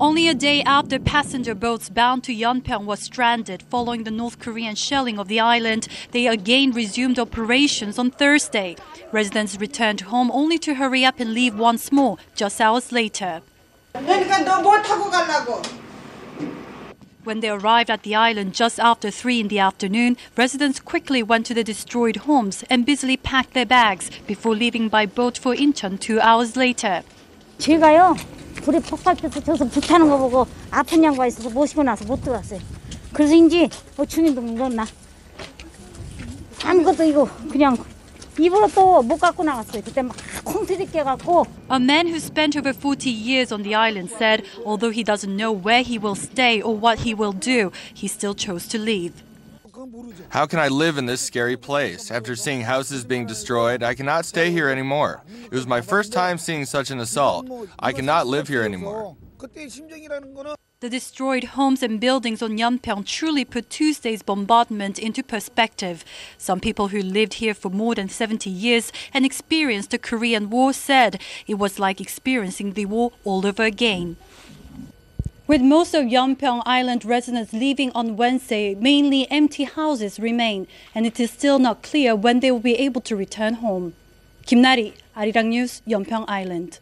Only a day after passenger boats bound to Yeonpyeong was stranded following the North Korean shelling of the island, they again resumed operations on Thursday. Residents returned home only to hurry up and leave once more just hours later. 그러니까 너 뭐 타고 가려고? When they arrived at the island just after 3 in the afternoon, residents quickly went to the destroyed homes and busily packed their bags before leaving by boat for Incheon two hours later. 제가요 불이 폭발해서 저기서 불타는 거 보고 아픈 양반 있어서 모시고 나서 못 들어갔어요. 그래서인지 뭐 주민등록 넣었나 아무것도 이거 그냥 입으로 또 못 갖고 나갔어요. 그때 막 A man who spent over 40 years on the island said although he doesn't know where he will stay or what he will do, he still chose to leave. How can I live in this scary place? After seeing houses being destroyed, I cannot stay here anymore. It was my first time seeing such an assault. I cannot live here anymore. The destroyed homes and buildings on Yeonpyeong truly put Tuesday's bombardment into perspective. Some people who lived here for more than 70 years and experienced the Korean War said it was like experiencing the war all over again. With most of Yeonpyeong Island residents leaving on Wednesday, mainly empty houses remain, and it is still not clear when they will be able to return home. Kim Nari, Arirang News, Yeonpyeong Island.